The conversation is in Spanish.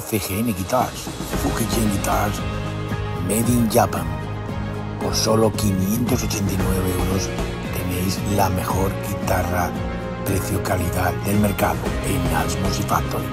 FGN Guitars, Fujigen Guitars, Made in Japan. Por solo 589 euros tenéis la mejor guitarra precio-calidad del mercado en Nals Factory.